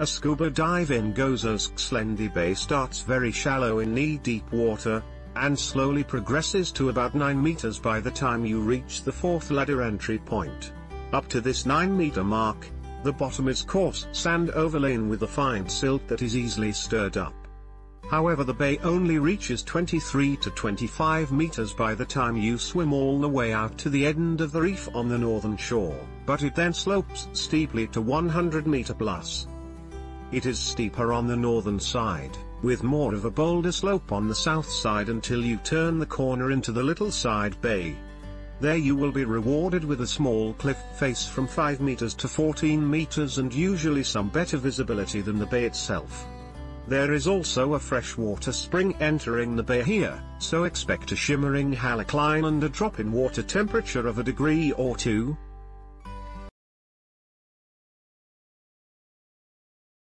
A scuba dive in Gozo's Gozersk Bay starts very shallow in knee-deep water, and slowly progresses to about 9 meters by the time you reach the fourth ladder entry point. Up to this 9 meter mark, the bottom is coarse sand overlain with a fine silt that is easily stirred up. However the bay only reaches 23 to 25 meters by the time you swim all the way out to the end of the reef on the northern shore, but it then slopes steeply to 100 meter plus. It is steeper on the northern side, with more of a boulder slope on the south side until you turn the corner into the little side bay. There you will be rewarded with a small cliff face from 5 meters to 14 meters and usually some better visibility than the bay itself. There is also a freshwater spring entering the bay here, so expect a shimmering halocline and a drop in water temperature of a degree or two,